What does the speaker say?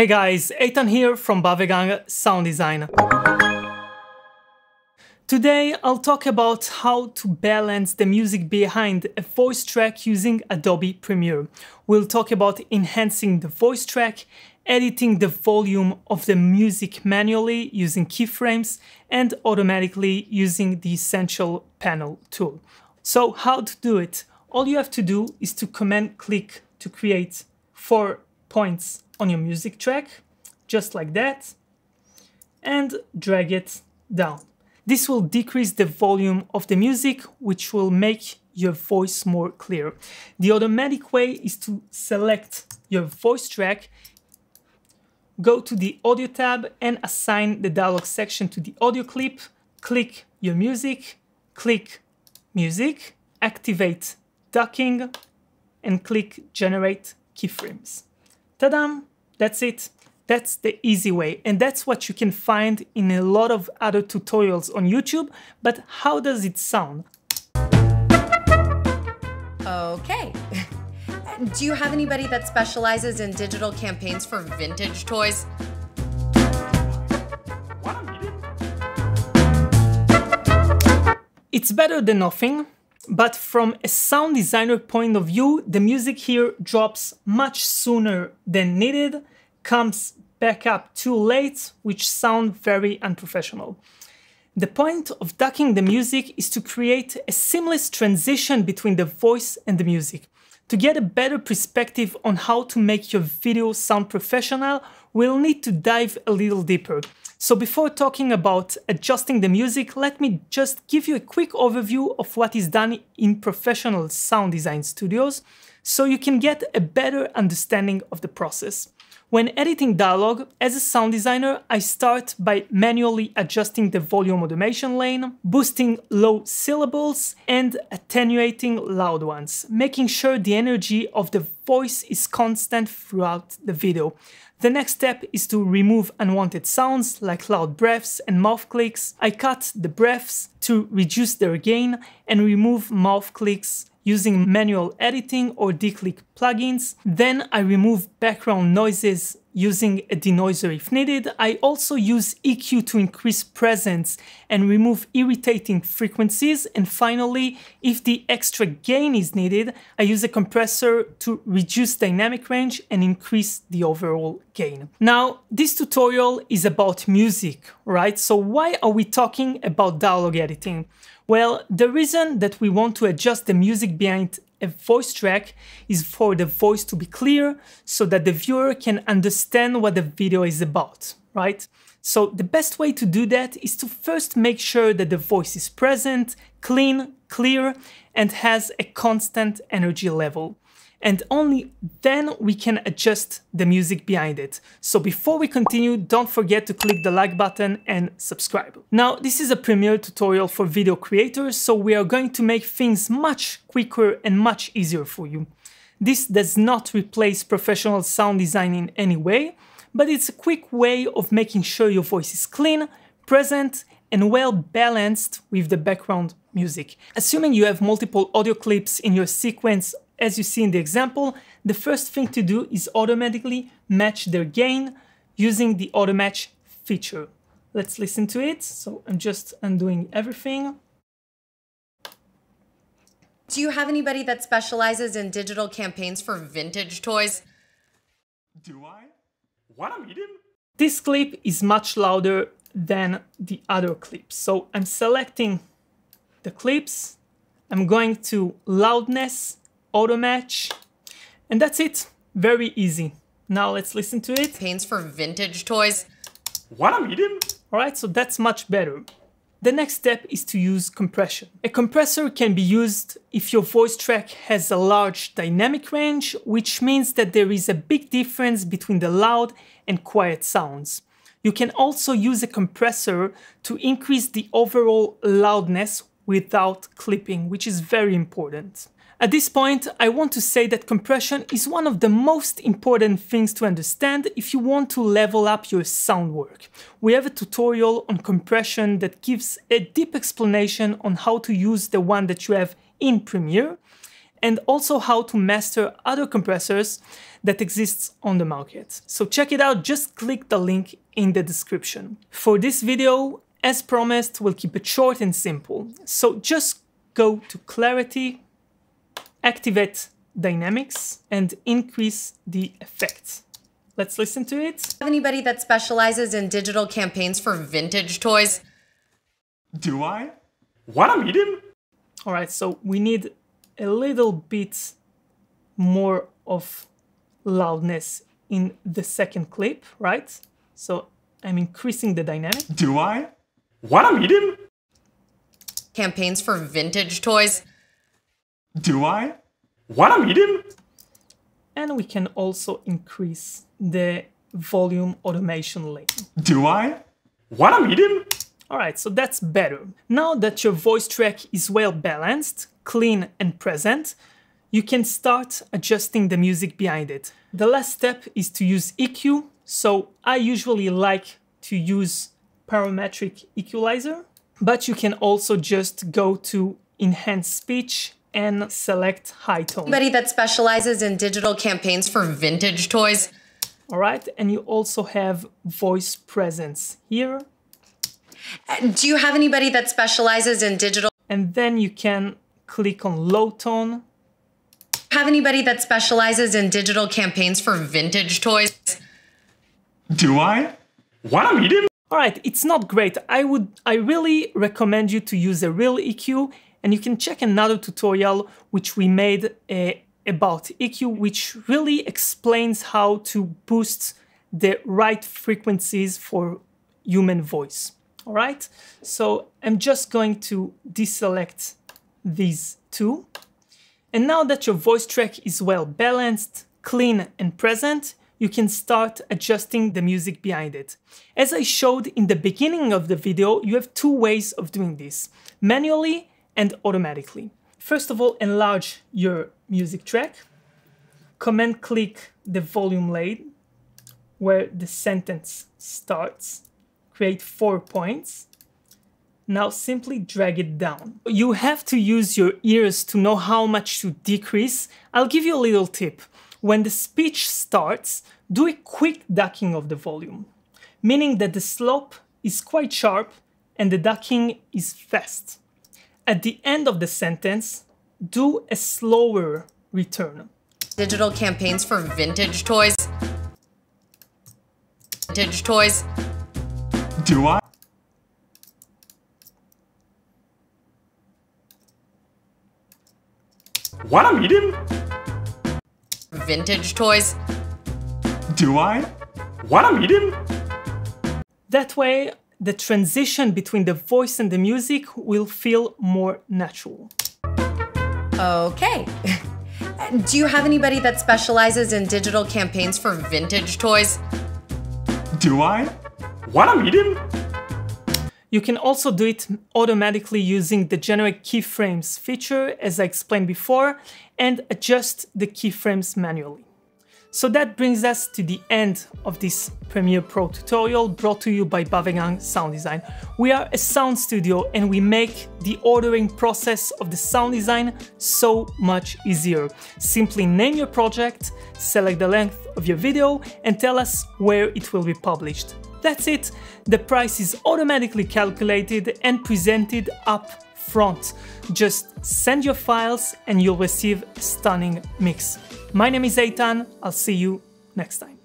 Hey guys, Eytan here from Bavegung Sound Design. Today I'll talk about how to balance the music behind a voice track using Adobe Premiere. We'll talk about enhancing the voice track, editing the volume of the music manually using keyframes, and automatically using the Essential Panel tool. So how to do it? All you have to do is to command click to create four points on your music track, just like that, and drag it down. This will decrease the volume of the music, which will make your voice more clear. The automatic way is to select your voice track, go to the audio tab and assign the dialog section to the audio clip, click your music, click music, activate ducking, and click generate keyframes. Ta-da! That's it. That's the easy way. And that's what you can find in a lot of other tutorials on YouTube. But how does it sound? Okay. Do you have anybody that specializes in digital campaigns for vintage toys? It's better than nothing, but from a sound designer point of view, the music here drops much sooner than needed, comes back up too late, which sound very unprofessional. The point of ducking the music is to create a seamless transition between the voice and the music. To get a better perspective on how to make your video sound professional, we'll need to dive a little deeper. So before talking about adjusting the music, let me just give you a quick overview of what is done in professional sound design studios so you can get a better understanding of the process. When editing dialogue, as a sound designer, I start by manually adjusting the volume automation lane, boosting low syllables, and attenuating loud ones, making sure the energy of the voice is constant throughout the video. The next step is to remove unwanted sounds like loud breaths and mouth clicks. I cut the breaths to reduce their gain and remove mouth clicks using manual editing or declick plugins. Then I remove background noises using a denoiser if needed. I also use EQ to increase presence and remove irritating frequencies. And finally, if the extra gain is needed, I use a compressor to reduce dynamic range and increase the overall gain. Now, this tutorial is about music, right? So why are we talking about dialogue editing? Well, the reason that we want to adjust the music behind a voice track is for the voice to be clear so that the viewer can understand what the video is about, right? So the best way to do that is to first make sure that the voice is present, clean, clear, and has a constant energy level and only then we can adjust the music behind it. So before we continue, don't forget to click the like button and subscribe. Now, this is a Premiere tutorial for video creators, so we are going to make things much quicker and much easier for you. This does not replace professional sound design in any way, but it's a quick way of making sure your voice is clean, present, and well balanced with the background music. Assuming you have multiple audio clips in your sequence as you see in the example, the first thing to do is automatically match their gain using the auto match feature. Let's listen to it. So I'm just undoing everything. Do you have anybody that specializes in digital campaigns for vintage toys? Do I? What a meeting? This clip is much louder than the other clips. So I'm selecting the clips. I'm going to loudness auto match, and that's it. Very easy. Now let's listen to it. Pains for vintage toys. What a medium. All right, so that's much better. The next step is to use compression. A compressor can be used if your voice track has a large dynamic range, which means that there is a big difference between the loud and quiet sounds. You can also use a compressor to increase the overall loudness without clipping, which is very important. At this point, I want to say that compression is one of the most important things to understand if you want to level up your sound work. We have a tutorial on compression that gives a deep explanation on how to use the one that you have in Premiere. and also how to master other compressors that exists on the market. So check it out, just click the link in the description. For this video, as promised, we'll keep it short and simple. So just go to Clarity, activate Dynamics, and increase the effects. Let's listen to it. Have anybody that specializes in digital campaigns for vintage toys? Do I? Wanna meet him? All right, so we need a little bit more of loudness in the second clip, right? So I'm increasing the dynamic. Do I? Wanna meet him? Campaigns for vintage toys? Do I? Wanna meet him? And we can also increase the volume automation lane. Do I? Wanna meet him? Alright, so that's better. Now that your voice track is well balanced, clean and present, you can start adjusting the music behind it. The last step is to use EQ, so I usually like to use parametric equalizer, but you can also just go to enhance speech and select high tone. Anybody that specializes in digital campaigns for vintage toys? All right, and you also have voice presence here. Uh, do you have anybody that specializes in digital? And then you can click on low tone. Have anybody that specializes in digital campaigns for vintage toys? Do I? Wanna meet him? All right, it's not great. I would, I really recommend you to use a real EQ and you can check another tutorial which we made uh, about EQ, which really explains how to boost the right frequencies for human voice. All right, so I'm just going to deselect these two. And now that your voice track is well balanced, clean and present, you can start adjusting the music behind it. As I showed in the beginning of the video, you have two ways of doing this, manually and automatically. First of all, enlarge your music track, command click the volume lane where the sentence starts, create four points, now simply drag it down. You have to use your ears to know how much to decrease. I'll give you a little tip. When the speech starts, do a quick ducking of the volume, meaning that the slope is quite sharp and the ducking is fast. At the end of the sentence, do a slower return. Digital campaigns for vintage toys? Vintage toys? Do I? Wanna meet him? Vintage toys? Do I? Wanna meet him? That way, the transition between the voice and the music will feel more natural. Okay. Do you have anybody that specializes in digital campaigns for vintage toys? Do I? Wanna meet him? You can also do it automatically using the generate keyframes feature as I explained before and adjust the keyframes manually. So that brings us to the end of this Premiere Pro tutorial brought to you by Bavegung Sound Design. We are a sound studio and we make the ordering process of the sound design so much easier. Simply name your project, select the length of your video and tell us where it will be published. That's it, the price is automatically calculated and presented up front. Just send your files and you'll receive stunning mix. My name is Eytan, I'll see you next time.